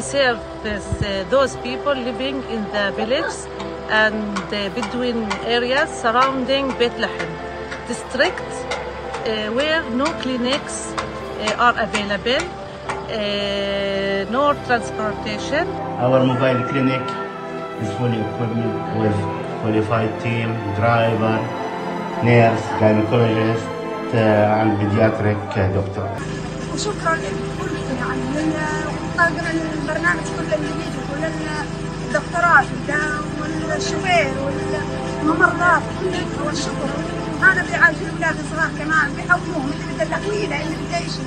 serve uh, those people living in the village and uh, between areas surrounding Bethlehem district uh, where no clinics uh, are available, uh, no transportation. Our mobile clinic is fully equipped with qualified team, driver, nurse, gynecologist, uh, and pediatric uh, doctor. وشكرا لكل يعني من طاقم البرنامج كله اللي بيجوا وللدكتورات والشوفير والممرضات كل والشكر. هذا اللي عايشين ولاد صغار كمان بيقوموهم مثل بده اللي بتعيشوا